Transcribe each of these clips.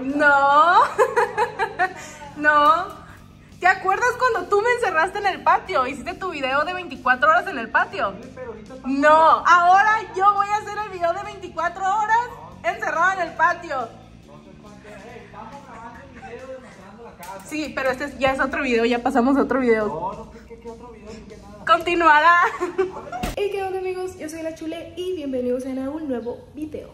No. no. ¿Te acuerdas cuando tú me encerraste en el patio? Hiciste tu video de 24 horas en el patio. No, ahora yo voy a hacer el video de 24 horas encerrado en el patio. Sí, pero este ya es otro video, ya pasamos a otro video. Continuará. Hey, ¿qué onda amigos? Yo soy La Chule y bienvenidos a un nuevo video.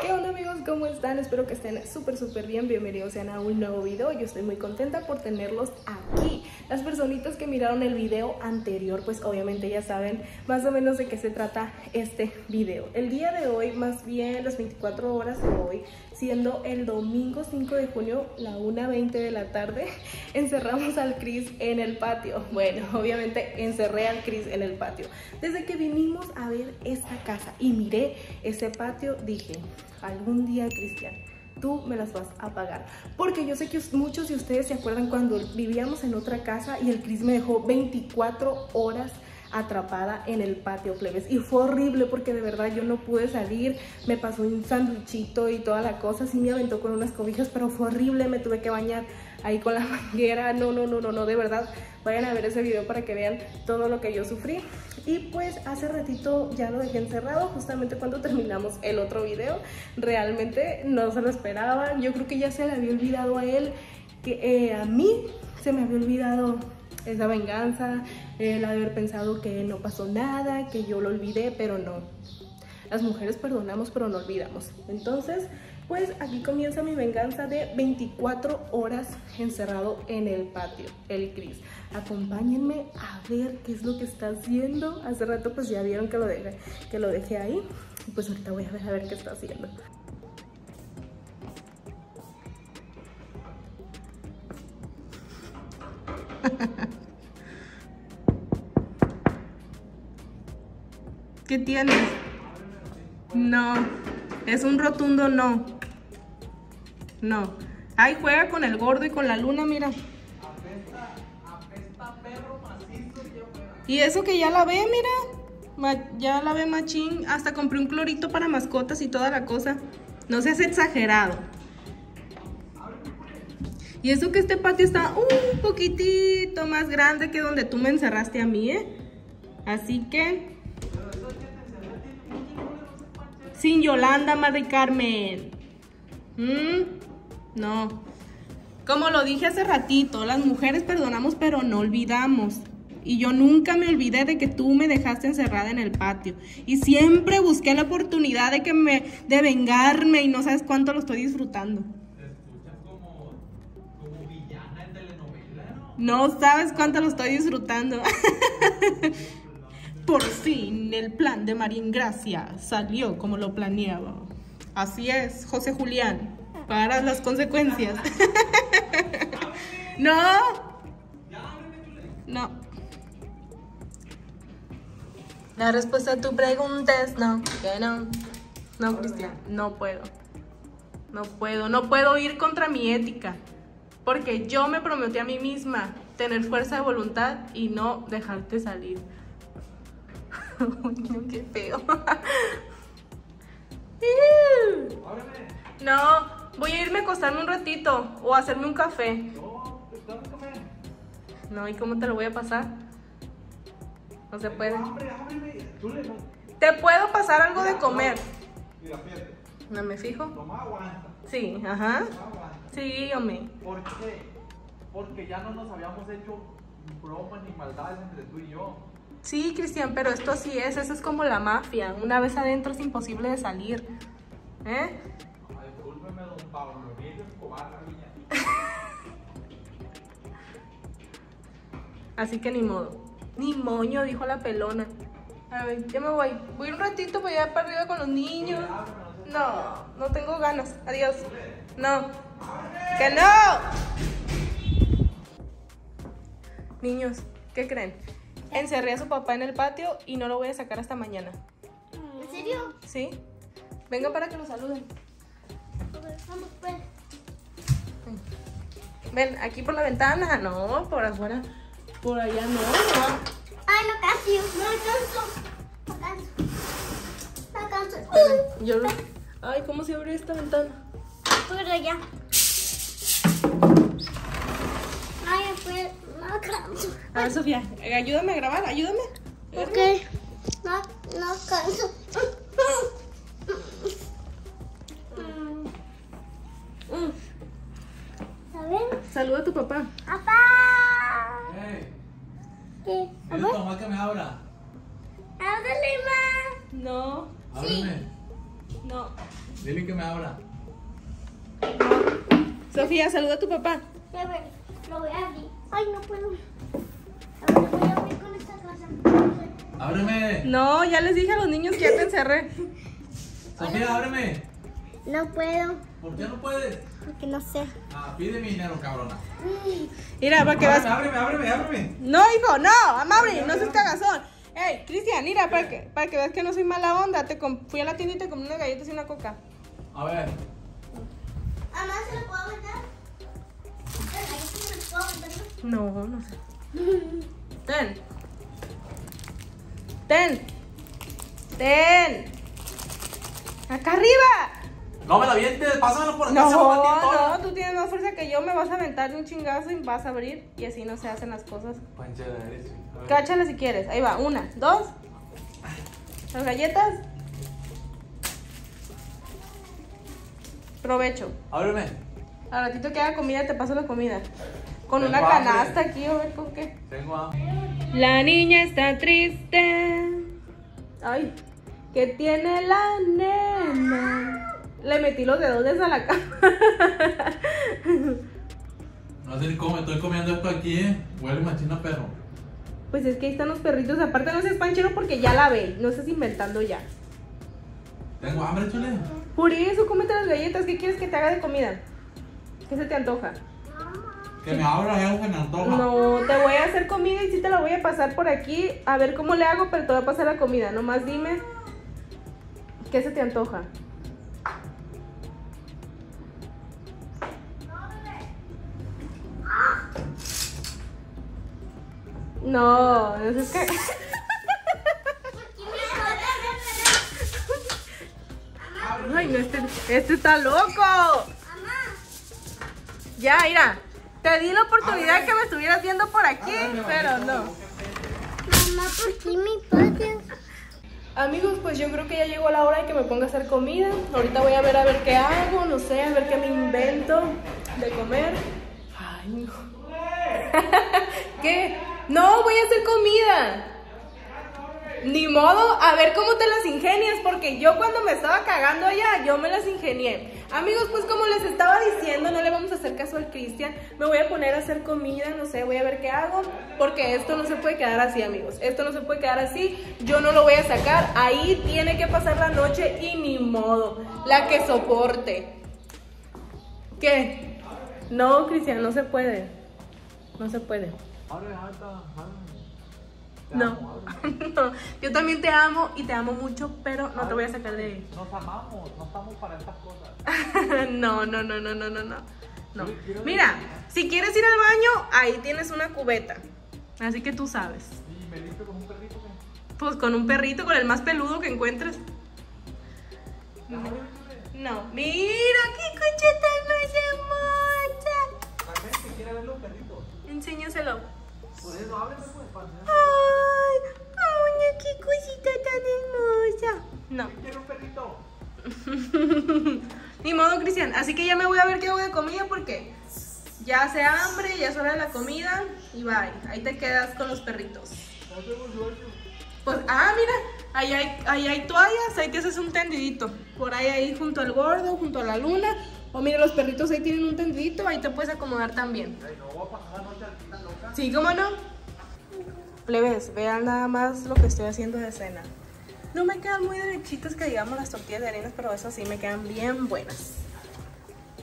¿Qué onda amigos? ¿Cómo están? Espero que estén súper súper bien. Bienvenidos a un nuevo video. Yo estoy muy contenta por tenerlos aquí. Las personitas que miraron el video anterior, pues obviamente ya saben más o menos de qué se trata este video. El día de hoy, más bien las 24 horas de hoy, el domingo 5 de junio, la 1.20 de la tarde, encerramos al Chris en el patio. Bueno, obviamente encerré al Chris en el patio. Desde que vinimos a ver esta casa y miré ese patio, dije, algún día, Cristian, tú me las vas a pagar. Porque yo sé que muchos de ustedes se acuerdan cuando vivíamos en otra casa y el Chris me dejó 24 horas atrapada en el patio plebes. Y fue horrible porque de verdad yo no pude salir. Me pasó un sándwichito y toda la cosa. Sí me aventó con unas cobijas pero fue horrible. Me tuve que bañar ahí con la manguera. No no no no no de verdad. Vayan a ver ese video para que vean todo lo que yo sufrí. Y pues hace ratito ya lo dejé encerrado justamente cuando terminamos el otro video. Realmente no se lo esperaba yo creo que ya se le había olvidado a él que eh, a mí se me había olvidado esa venganza, el haber pensado que no pasó nada, que yo lo olvidé, pero no. Las mujeres perdonamos, pero no olvidamos. Entonces, pues aquí comienza mi venganza de 24 horas encerrado en el patio, el Cris. Acompáñenme a ver qué es lo que está haciendo. Hace rato pues ya vieron que lo dejé, que lo dejé ahí. Pues ahorita voy a ver a ver qué está haciendo. ¿Qué tienes? No. Es un rotundo no. No. Ay, juega con el gordo y con la luna, mira. Y eso que ya la ve, mira. ya la ve machín. Hasta compré un clorito para mascotas y toda la cosa. No seas exagerado. Y eso que este patio está un poquitito más grande que donde tú me encerraste a mí, ¿eh? Así que sin Yolanda, Madre Carmen. ¿Mm? No. Como lo dije hace ratito, las mujeres perdonamos pero no olvidamos. Y yo nunca me olvidé de que tú me dejaste encerrada en el patio. Y siempre busqué la oportunidad de que me, de vengarme y no sabes cuánto lo estoy disfrutando. Te escuchas como, como villana en telenovela, ¿no? No sabes cuánto lo estoy disfrutando. Por fin el plan de María Ingracia salió como lo planeaba. Así es, José Julián, para las consecuencias. no. No. La respuesta a tu pregunta es no, que no. No, Cristian, no puedo. No puedo, no puedo ir contra mi ética. Porque yo me prometí a mí misma tener fuerza de voluntad y no dejarte salir. no, qué feo. no, voy a irme a acostarme un ratito o a hacerme un café. No, ¿y cómo te lo voy a pasar? No se puede. Te puedo pasar algo de comer. ¿No me fijo? Sí, ajá. Sí, hombre. ¿Por qué? Porque ya no nos habíamos hecho bromas ni maldades entre tú y yo. Sí, Cristian, pero esto así es, eso es como la mafia. Una vez adentro es imposible de salir. ¿Eh? Discúlpeme, don Pablo. Así que ni modo. Ni moño, dijo la pelona. A ver, ya me voy. Voy un ratito para allá para arriba con los niños. No, no tengo ganas. Adiós. No. ¡Que no! Niños, ¿qué creen? Encerré a su papá en el patio y no lo voy a sacar hasta mañana. ¿En serio? ¿Sí? Venga para que lo saluden. Vamos, pues. Ven, aquí por la ventana. No, por afuera. Por allá no. no. Ay, no casi. No alcanzo. No alcanzo. No alcanzo. Yo lo- Ay, ¿cómo se abre esta ventana? Pero ya. A ver, Sofía, ayúdame a grabar, ayúdame. Ok. No, no canso. Saluda a tu papá. ¡Papá! Hey, ¿Qué? dile a tu mamá que me abra. ¡Ábrele, ma! No, Ábreme. no. Dile que me abra. Sofía, saluda a tu papá. Lo voy a abrir. Ay, no puedo. A ver, voy a abrir con esta cosa. Ábreme. No, ya les dije a los niños que ya te encerré. Sofía, ábreme. No puedo, ¿Por qué no puedes? porque no sé. Ah, pide mi dinero, cabrona. Mira, para que vas. Ábreme, ábreme, ábreme. No, hijo, no, Amabri, no seas cagazón. Ey, Cristian, mira, para que, para que veas que no soy mala onda, te fui a la tienda y te compré unas galletas y una coca. A ver. ¿Mamá se lo puedo se lo puedo aventar? No, no sé. Ten. Ten. Ten. Acá arriba. No me la vientes, pásamelo por acá. No, no, tú tienes más fuerza que yo, me vas a aventar de un chingazo y vas a abrir y así no se hacen las cosas. Panchera eres. A ver. Cáchala si quieres. Ahí va, una, dos. Las galletas. Provecho. Ábreme. Al ratito que haga comida te paso la comida. Con una hambre. canasta aquí, a ver con qué. Tengo a. La niña está triste. Ay, ¿qué tiene la nena? Le metí los dedos desde la cama. No sé ni cómo me estoy comiendo esto aquí, eh. Huele machina perro. Pues es que ahí están los perritos. Aparte no seas panchero porque ya la ve. No estás inventando ya. Tengo hambre, chule. Por eso, cómete las galletas. ¿Qué quieres que te haga de comida? ¿Qué se te antoja? Que me abra, ya se me antoja. No, te voy a hacer comida y sí te la voy a pasar por aquí. A ver cómo le hago, pero te voy a pasar la comida. Nomás dime qué se te antoja. No, no es que... Ay, no, este, este está loco. Ya, mira. Te di la oportunidad que me estuvieras viendo por aquí, pero no. Mamá, ¿por qué mi patio? Amigos, pues yo creo que ya llegó la hora de que me ponga a hacer comida. Ahorita voy a ver a ver qué hago, no sé, a ver qué me invento de comer. Ay, no. ¿Qué? No, voy a hacer comida. Ni modo, a ver cómo te las ingenias, porque yo cuando me estaba cagando allá, yo me las ingenié. Amigos, pues como les estaba diciendo, no le vamos a hacer caso al Cristian. Me voy a poner a hacer comida, no sé, voy a ver qué hago, porque esto no se puede quedar así, amigos. Esto no se puede quedar así, yo no lo voy a sacar. Ahí tiene que pasar la noche y ni modo, la que soporte. ¿Qué? No, Cristian, no se puede. No se puede. No. no. Yo también te amo y te amo mucho, pero no te voy a sacar de ahí. Nos amamos, no estamos para estas cosas. no, no, no, no, no, no, no. No. Mira, si quieres ir al baño, ahí tienes una cubeta. Así que tú sabes. Y me limpio con un perrito que. Pues con un perrito, con el más peludo que encuentres. No. Mira, qué coche tan hermosa. La gente quiere ver los perritos. Enséñaselo. Por eso, ábreme pues, para. Ay, ay, qué cosita tan hermosa. No. Quiero un perrito. Ni modo, Cristian. Así que ya me voy a ver qué hago de comida porque ya hace hambre, ya es hora de la comida y bye. Ahí te quedas con los perritos. Pues, ah, mira, ahí hay, ahí hay toallas, ahí te haces un tendidito. Por ahí, ahí junto al gordo, junto a la luna. O mira, los perritos ahí tienen un tendidito, ahí te puedes acomodar también. Ay, no voy a pasar la noche aquí. Sí, ¿cómo no? Plebes, vean nada más lo que estoy haciendo de cena. No me quedan muy derechitas que digamos las tortillas de harinas, pero esas sí me quedan bien buenas.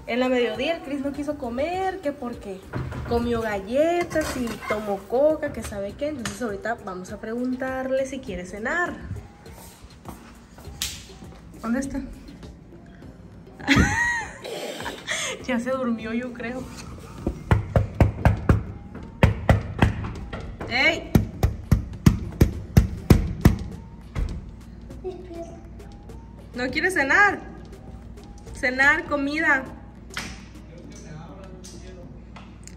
En la mediodía Chris no quiso comer, que porque comió galletas y tomó coca, que sabe qué. Entonces ahorita vamos a preguntarle si quiere cenar. ¿Dónde está? ya se durmió yo creo. ¡Ey! ¿No quieres cenar? cenar, comida.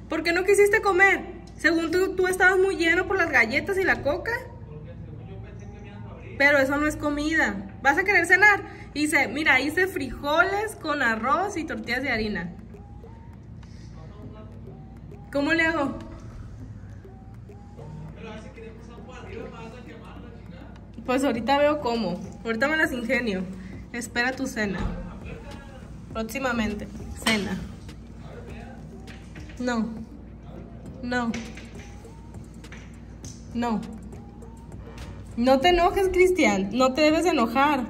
¿Por qué no quisiste comer? Según tú, tú estabas muy lleno por las galletas y la coca. Pero eso no es comida. ¿Vas a querer cenar? Dice, mira, hice frijoles con arroz y tortillas de harina. ¿Cómo le hago? Pues ahorita veo cómo. Ahorita me las ingenio. Espera tu cena. Próximamente. Cena. No. No. No. No te enojes, Cristian. No te debes enojar.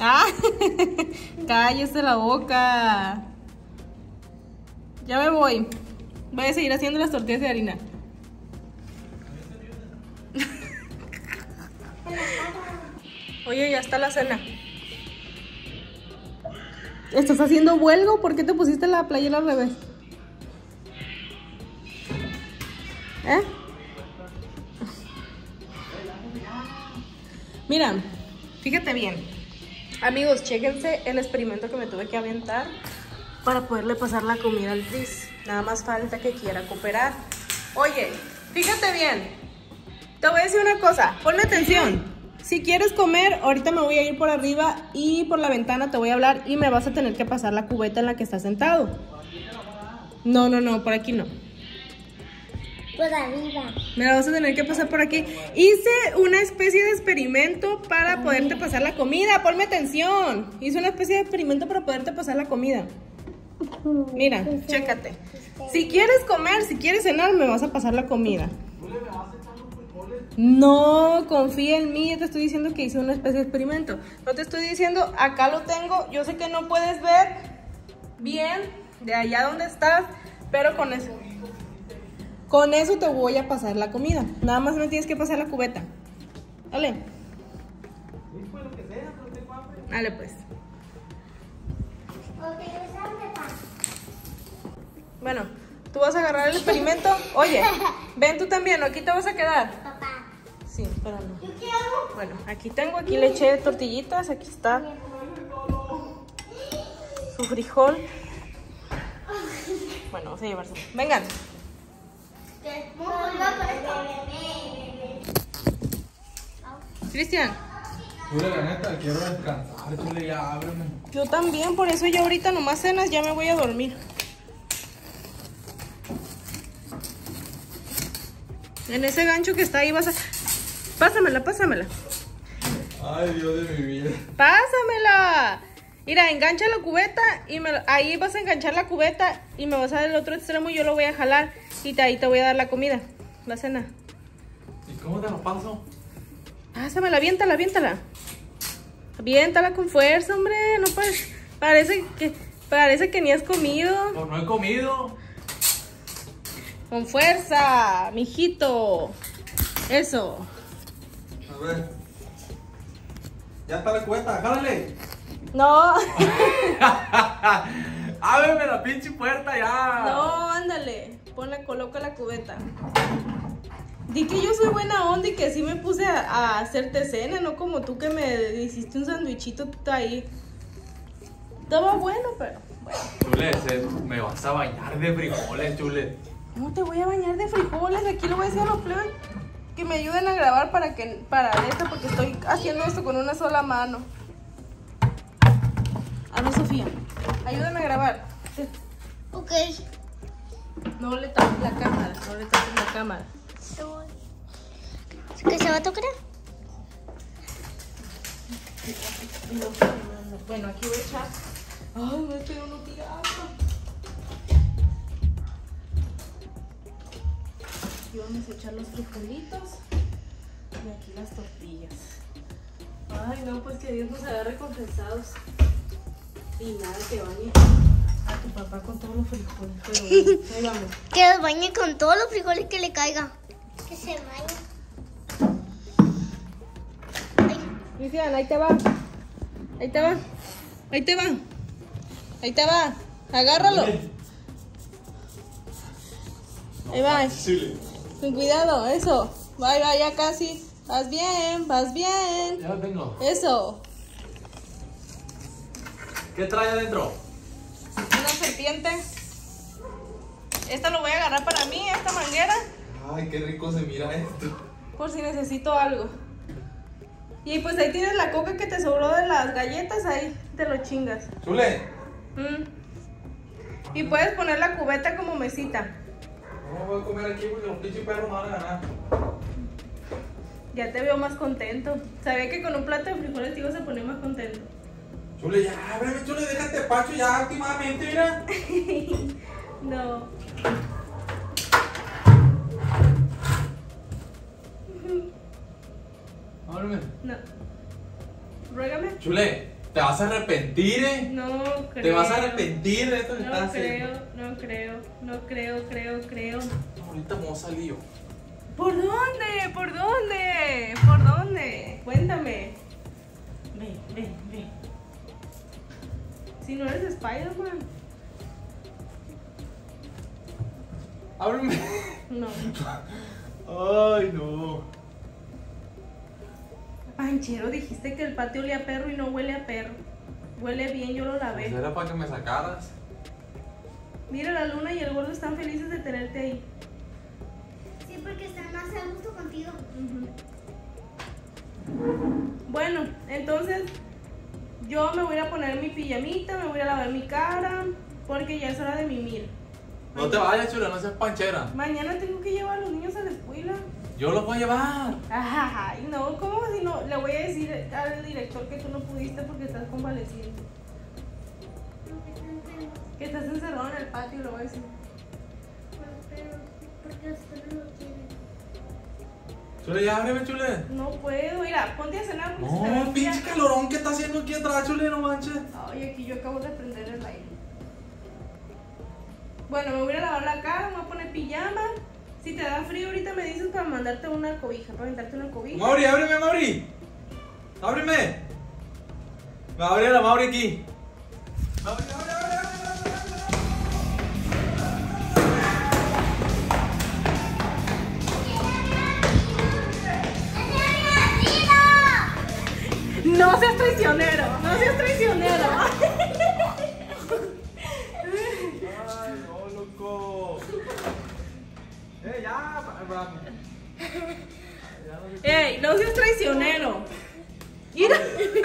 Ah, cállese la boca. Ya me voy. Voy a seguir haciendo las tortillas de harina. Oye, ya está la cena. ¿Estás haciendo vuelgo? ¿Por qué te pusiste la playera al revés? ¿Eh? Mira, fíjate bien. Amigos, chéquense el experimento que me tuve que aventar para poderle pasar la comida al Tris. Nada más falta que quiera cooperar. Oye, fíjate bien. Te voy a decir una cosa, ponme atención. Si quieres comer, ahorita me voy a ir por arriba y por la ventana te voy a hablar y me vas a tener que pasar la cubeta en la que estás sentado. No, no, no, por aquí no. Por arriba. Me la vas a tener que pasar por aquí. Hice una especie de experimento para poderte pasar la comida. Ponme atención. Hice una especie de experimento para poderte pasar la comida. Mira, chécate. Si quieres comer, si quieres cenar, me vas a pasar la comida. No, confía en mí, yo te estoy diciendo que hice una especie de experimento. No te estoy diciendo, acá lo tengo, yo sé que no puedes ver bien de allá donde estás, pero con eso. Con eso te voy a pasar la comida. Nada más me tienes que pasar la cubeta. Dale. Dale pues. Bueno, tú vas a agarrar el experimento. Oye, ven tú también, ¿o aquí te vas a quedar? Papá, Sí, pero no. ¿yo qué hago? Bueno, aquí tengo, aquí le eché tortillitas, aquí está su frijol. Bueno, vamos a llevarse. Vengan. No, Cristian, Chule, la neta, quiero descansar. Chule, ya ábreme. yo también, por eso yo ahorita nomás cenas, ya me voy a dormir. En ese gancho que está ahí vas a... Pásamela, pásamela. Ay, Dios de mi vida. Pásamela. Mira, engancha la cubeta y me lo- ahí vas a enganchar la cubeta y me vas a dar el otro extremo y yo lo voy a jalar y te- ahí te voy a dar la comida, la cena. ¿Y cómo te lo paso? Pásamela, aviéntala, aviéntala. Aviéntala con fuerza, hombre. No parece, parece que parece que ni has comido. Pues no he comido. Con fuerza, mijito. Eso. A ver. Ya está la cuenta, jálale. No. Ábreme la pinche puerta ya. No, ándale. Ponle, coloca la cubeta. Di que yo soy buena onda y que sí me puse a, a hacerte cena, no como tú que me hiciste un sandwichito ahí. Estaba bueno, pero bueno. Chule, se- me vas a bañar de frijoles, chule. ¿Cómo te voy a bañar de frijoles? Aquí le voy a decir a los plebes que me ayuden a grabar para que para esto, porque estoy haciendo esto con una sola mano. A ver, Sofía, ayúdame a grabar. Ok. No le tapes la cámara, no le tapes la cámara. ¿Qué se va a tocar? Bueno, aquí voy a echar. Ay, me estoy uno tirado. Aquí vamos a echar los frijolitos y aquí las tortillas. Ay, no, pues que Dios nos haga recompensados. Y nada, que bañe a tu papá con todos los frijoles. Pero bueno, ahí vamos. Que los bañe con todos los frijoles que le caiga. Que se bañe. Cristian, ahí te va. Ahí te va. Ahí te va. Ahí te va. Agárralo. Ahí va. Con cuidado, eso. Va, va, ya casi. Vas bien, vas bien. Ya lo tengo. Eso. ¿Qué trae adentro? Una serpiente. Esta lo voy a agarrar para mí, esta manguera, Ay, qué rico se mira esto. por si necesito algo. Y pues ahí tienes la coca que te sobró de las galletas, ahí te lo chingas. Chule, Mm. Y puedes poner la cubeta como mesita. No me voy a comer aquí porque los pinches perros me van a ganar. Ya te veo más contento. Sabía que con un plato de frijoles te ibas a poner más contento. Chule, ya, ábreme, chule, déjate pacho ya últimamente, mira. No. Ábreme. No. Ruégame. Chule, te vas a arrepentir, eh. No creo. Te vas a arrepentir de esto que No estás creo, haciendo. no creo, no creo, creo, creo. Ahorita me voy a salir yo. ¿Por dónde? ¿Por dónde? ¿Por dónde? Cuéntame. Ven, ven, ven. Si no eres Spider-Man. Ábreme. No. Ay, no. Panchero, dijiste que el patio olía a perro y no huele a perro. Huele bien, yo lo Pues lavé. era para que me sacaras. Mira, la luna y el gordo están felices de tenerte ahí. Sí, porque están más a gusto contigo. Bueno, entonces yo me voy a poner mi pijamita, me voy a lavar mi cara, porque ya es hora de mimir. No te vayas, chula, no seas panchera. Mañana tengo que llevar a los niños a la escuela. Yo los voy a llevar. Ay, no, ¿cómo? Le voy a decir al director que tú no pudiste porque estás convaleciente. Que estás encerrado en el patio, le voy a decir. Porque. Chule, ya ábreme, chule. No puedo, mira, ponte a cenar porque se te va a No, pinche calorón que está haciendo aquí atrás, chule, no manches. Ay, aquí yo acabo de prender el aire. Bueno, me voy a lavar la cara, me voy a poner pijama. Si te da frío, ahorita me dices para mandarte una cobija, para aventarte una cobija. Mauri, ábreme, Mauri. Ábreme. Me abre la Mauri aquí. Abre, abre, abre. No seas traicionero, no seas traicionero. Ay, no, loco. Eh, ya. Ey, no seas traicionero. Mira. Voy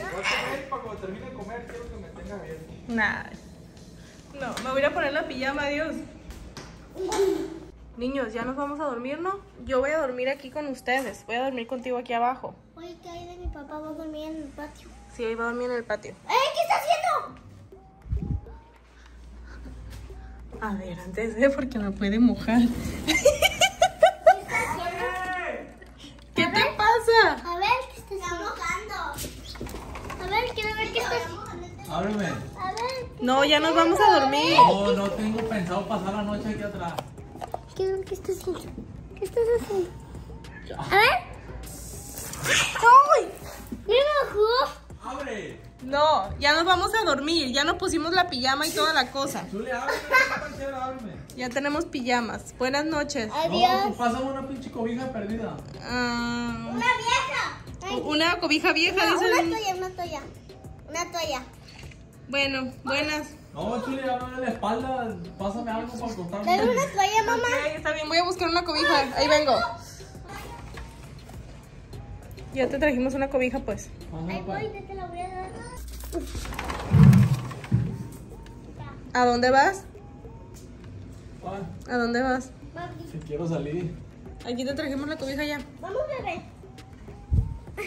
a comer para cuando termine de comer, quiero que me tenga bien. Nah. No, me voy a poner la pijama, adiós. Niños, ya nos vamos a dormir, ¿no? Yo voy a dormir aquí con ustedes. Voy a dormir contigo aquí abajo. Oye, ¿qué hay de mi papá? Va a dormir en el patio. Sí, ahí va a dormir en el patio. ¡Eh! ¿Qué está haciendo? A ver, antes de porque me puede mojar. pasa? A ver, ¿qué está haciendo? mojando. A ver, quiero ver qué está haciendo. Ábreme. A ver. No, ya nos vamos a dormir. No, no tengo pensado pasar la noche aquí atrás. Quiero ver qué está haciendo. ¿Qué estás haciendo? A ver. ¡Ay! ¡Me mojó! ¡Abre! No, ya nos vamos a dormir. Ya nos pusimos la pijama y toda la cosa. Chule, ábreme, no panchera, ábreme. Ya tenemos pijamas. Buenas noches. No, Adiós. pues pásame una pinche cobija perdida. Ah, Una vieja. Ay, una cobija vieja, no, dice. una toalla, una toalla. Una toalla. Bueno, buenas. No, Chule, ábreme la espalda. Pásame algo para acostarme. Dale una toalla, mamá. Ok, está bien, voy a buscar una cobija. Ahí vengo. Ya te trajimos una cobija, pues. Ahí voy, ya te la voy a dar. ¿A dónde vas? ¿A dónde vas? Si quiero salir. Aquí te trajimos la cobija ya. Vamos, bebé.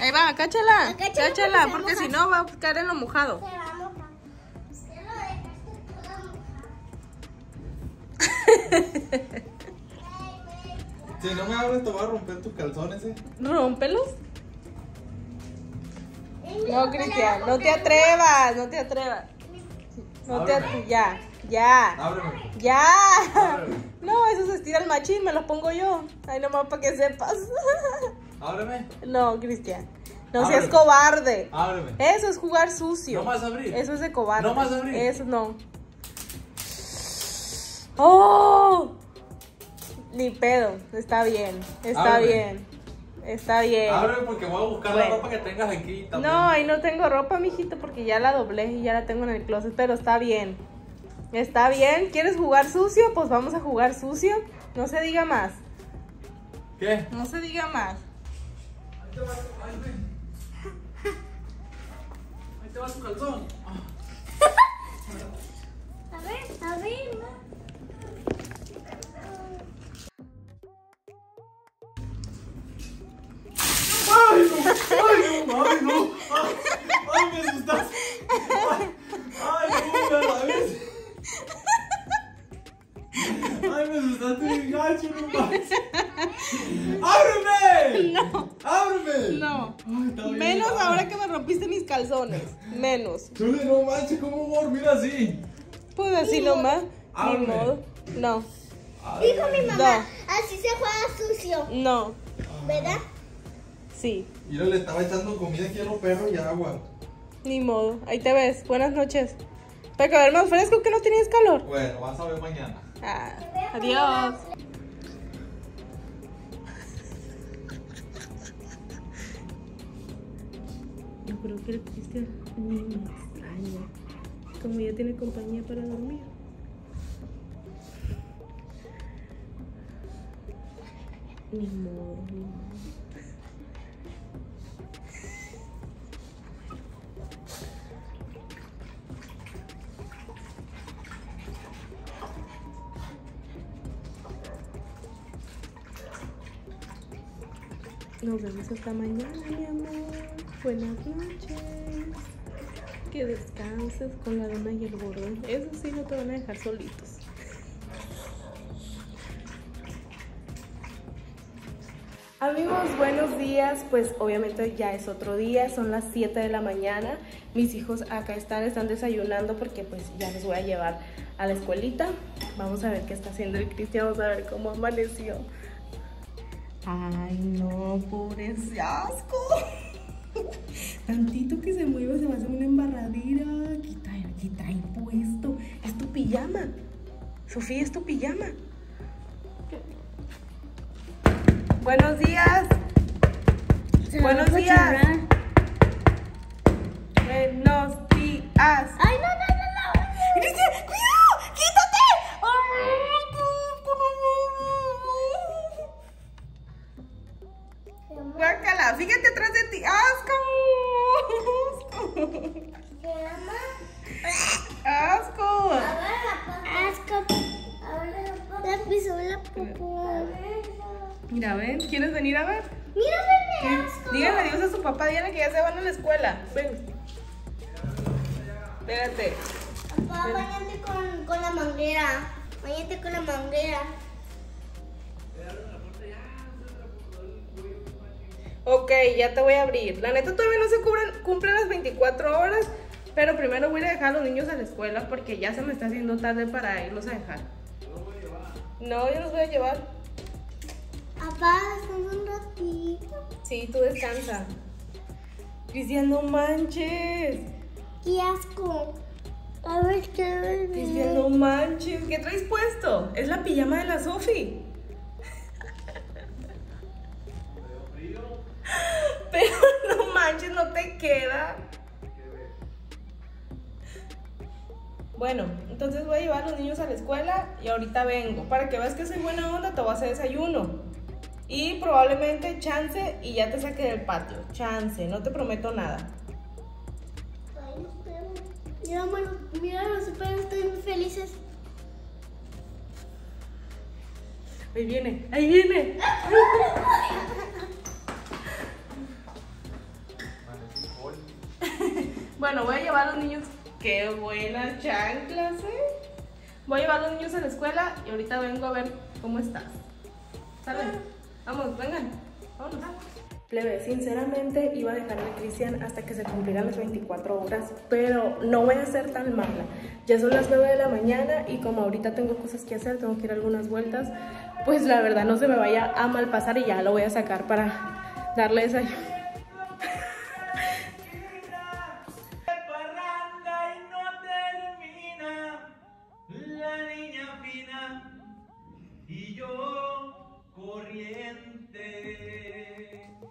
Ahí va, cáchala. Acáchala Cáchala, porque si no va a caer en lo mojado. Se va a mojar. Ya lo dejaste toda mojada. Si no me abres, te voy a romper tus calzones, eh. ¿Rómpelos? No, Cristian, no te atrevas, no te atrevas. No te atrevas. Ya, ya, Ábreme. ya. Ábreme. No, eso se estira el machín, me lo pongo yo. Ahí nomás para que sepas. Ábreme. No, Cristian. No seas Ábreme. cobarde. Ábreme. Eso es jugar sucio. ¿No a abrir? Eso es de cobarde. ¿No a abrir? Eso no. ¡Oh! Ni pedo. Está bien. Está Ábreme. bien. Está bien. Ábreme porque voy a buscar Bueno. la ropa que tengas aquí también. No, ahí no tengo ropa, mijito, porque ya la doblé y ya la tengo en el closet, pero está bien. Está bien. ¿Quieres jugar sucio? Pues vamos a jugar sucio. No se diga más. ¿Qué? No se diga más. Ahí te va, ahí. Ahí te va su calzón. A ver, a ver. ¡Ay, no! ¡Ay, no! ¡Ay, no! ¡Ay, ay, me! ¡Ay, ay no! ¡Me la ves! Me asustaste bien gacho, no más! ¡Ábreme! No, ¡Ábreme! no. Ay, está bien, Menos ábreme. ahora que me rompiste mis calzones. Menos. Chule, no manches, ¿cómo voy a dormir así? Pues así nomás. Ni Ábreme. modo. No, Dijo mi mamá, No. así se juega sucio, no. ¿verdad? Sí, Mira, le estaba echando comida aquí a los perros y agua. ni modo. Ahí te ves. Buenas noches. Para que ver más fresco que no tenías calor. Bueno, vas a ver mañana. Ah, adiós. Yo creo que el Cristian me extraña. Como ya tiene compañía para dormir. Ni modo, ni modo. Vemos hasta mañana, mi amor. Buenas noches. Que descanses con la dona y el gordo. Eso sí, no te van a dejar solitos. Amigos, buenos días. Pues obviamente ya es otro día, son las 7 de la mañana. Mis hijos acá están, están desayunando porque pues ya les voy a llevar a la escuelita. Vamos a ver qué está haciendo el Cristian, vamos a ver cómo amaneció. Ay, no, pobre ese asco. Tantito que se mueva se va a hacer una embarradera. ¿Qué trae, qué trae puesto? Es tu pijama. Sofía, es tu pijama. Buenos días. Buenos días. Buenos días. Ay, no, no. Guácala, fíjate atrás de ti. ¡Asco! Llama ¡Asco! Asco. La pisó la popó. Mira, ven, ¿quieres venir a ver? Mira, bebé, asco. Díganle adiós a su papá, díganle que ya se van a la escuela. Ven. Espérate. Papá, bañate con, con la manguera. Bañate con la manguera. Ok, ya te voy a abrir. La neta todavía no se cubren- cumplen las 24 horas, pero primero voy a dejar a los niños a la escuela porque ya se me está haciendo tarde para irlos a dejar. No, yo los voy a llevar. Papá, descansa un ratito. Sí, tú descansa. Cristian, no manches. Qué asco. A ver, qué Cristian, no manches. ¿Qué traes puesto? Es la pijama de la Sofi. Pero no manches, no te queda. Bueno, entonces voy a llevar a los niños a la escuela y ahorita vengo. Para que veas que soy buena onda, te voy a hacer desayuno. Y probablemente chance y ya te saque del patio. Chance, no te prometo nada. Ay, los perros. Mira, bueno, mira, los perros están muy felices. Ahí viene, ahí viene. Bueno, voy a llevar a los niños. Qué buenas chanclas, ¿eh? Voy a llevar a los niños a la escuela y ahorita vengo a ver cómo estás. ¿Salen? Vamos, vengan. Vámonos. Plebe, sinceramente iba a dejar a Cristian hasta que se cumplieran las 24 horas, pero no voy a ser tan mala. Ya son las 9 de la mañana y como ahorita tengo cosas que hacer, tengo que ir algunas vueltas, pues la verdad no se me vaya a malpasar y ya lo voy a sacar para darle desayuno.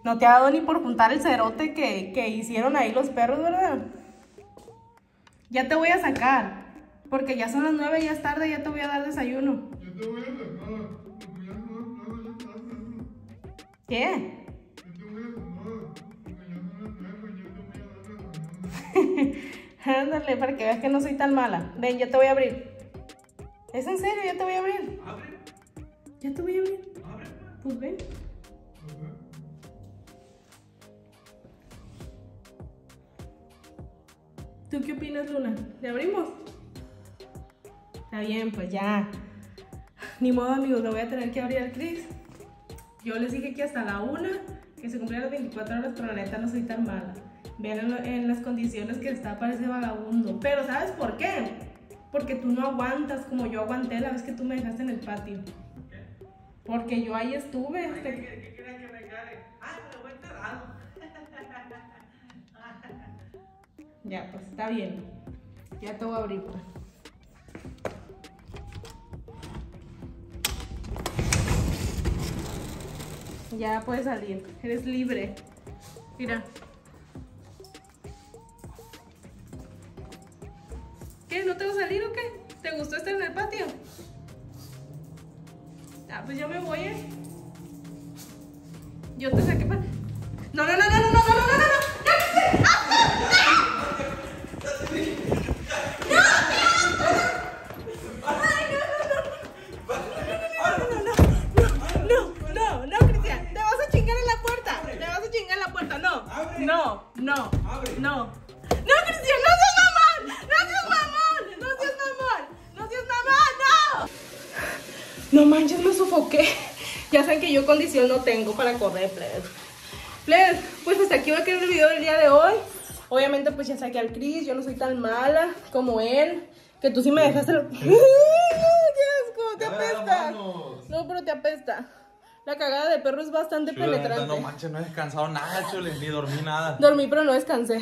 No te ha dado ni por juntar el cerote que, que hicieron ahí los perros, ¿verdad? Ya te voy a sacar. Porque ya son las nueve, ya es tarde, ya te voy a dar desayuno. ¿Qué? Ándale, para que veas que no soy tan mala. Ven, ya te voy a abrir. ¿Es en serio? Ya te voy a abrir. Abre, Ya te voy a abrir. abre. Pues ven. Qué opinas, Luna? ¿Le abrimos? Está bien, pues ya. Ni modo, amigos, lo voy a tener que abrir al Chris. Yo les dije que hasta la una, que se cumplían las 24 horas, pero la neta no soy tan mala. Vean en, lo- en las condiciones que está, parece vagabundo. Pero ¿sabes por qué? Porque tú no aguantas como yo aguanté la vez que tú me dejaste en el patio. Porque yo ahí estuve. ¿Qué, Te- qué, qué quiere que me gane? Ay, me lo voy enterrado. Ya, pues está bien. Ya te voy a abrir. pues. Ya puedes salir. Eres libre. Mira. ¿Qué? ¿No te va a salir o qué? ¿Te gustó estar en el patio? Ah, pues yo me voy, ¿eh? Yo te saqué para... No, no, no, no, no, no, no, no, no. Condición no tengo para correr, plebes. Plebes, pues hasta aquí va a quedar el video del día de hoy. Obviamente, pues ya saqué al Chris. Yo no soy tan mala como él. Que tú sí me dejaste. el- ¡Qué asco! ¡Te apesta! No, pero te apesta. La cagada de perro es bastante penetrante. no manches, no he descansado nada, chule, ni dormí nada. Dormí, pero no descansé.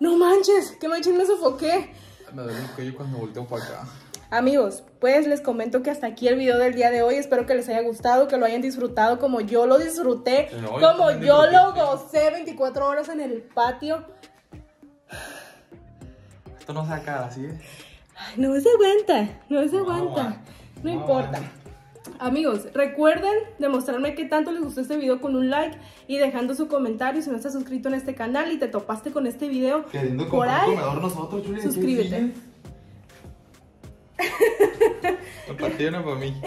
No manches, que manches me sofoqué. Me duele el cuello cuando volteo para acá. Amigos, pues les comento que hasta aquí el video del día de hoy. Espero que les haya gustado, que lo hayan disfrutado como yo lo disfruté, yo como yo lo gocé 24 horas en el patio. Esto no se acaba así. Ay, no se aguanta, no se aguanta. No no importa. Amigos, recuerden demostrarme qué tanto les gustó este video con un like y dejando su comentario si no estás suscrito en este canal y te topaste con este video Queriendo por ahí. comedor nosotros, chule. ¿qué suscríbete. El partido no para mí.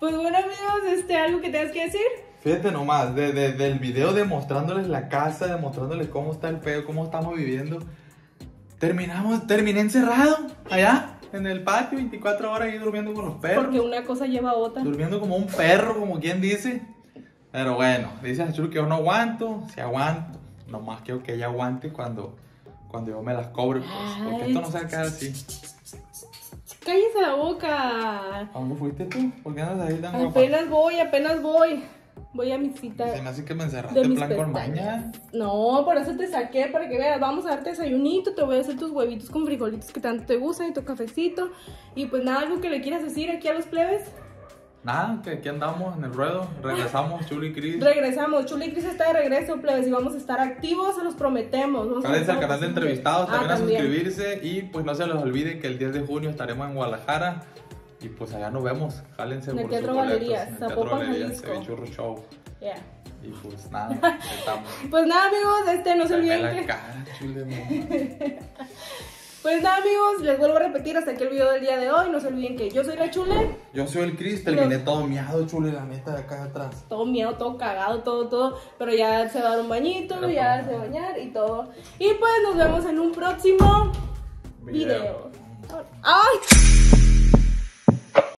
Pues bueno amigos, este, algo que tengas que decir. Fíjate nomás, de, de- del video demostrándoles la casa, demostrándoles cómo está el pedo, cómo estamos viviendo. Terminamos, terminé encerrado allá en el patio, 24 horas ahí durmiendo con los perros. Porque una cosa lleva a otra. Durmiendo como un perro, como quien dice. Pero bueno, dice a Chul que yo no aguanto, si aguanto. Nomás quiero que ella aguante cuando, cuando yo me las cobre, pues. Porque esto no se va a quedar así. Cállese la boca. ¿A dónde fuiste tú? ¿Por qué andas ahí tan guapa? Apenas voy, apenas voy. Voy a mi cita. Se me hace que me encerraste en plan con maña. No, por eso te saqué, para que veas. Vamos a darte desayunito, te voy a hacer tus huevitos con frijolitos que tanto te gustan y tu cafecito. Y pues nada, algo que le quieras decir aquí a los plebes. Nada, que aquí andamos en el ruedo. Regresamos, Chul y Cris. Regresamos, Chuli y Cris está de regreso, plebes, y vamos a estar activos, se los prometemos. A Cálense al canal de entrevistados, Ah, también a también. suscribirse y pues no se les olvide que el 10 de junio estaremos en Guadalajara y pues allá nos vemos. Jálense En el por Teatro Galerías, Zapopan, Jalisco. el Churro Show. Yeah. Y pues nada, ahí estamos. Pues nada, amigos, este no se olviden la que. cara, chule. Pues nada, amigos, les vuelvo a repetir hasta aquí el video del día de hoy. No se olviden que yo soy la chule. Yo soy el Chris, terminé todo miado, chule, la neta, de acá atrás. Todo miedo, todo cagado, todo, todo. Pero ya se va a dar un bañito, Pero ya se va a bañar y todo. Y pues nos vemos en un próximo video. Video. ¡Ay!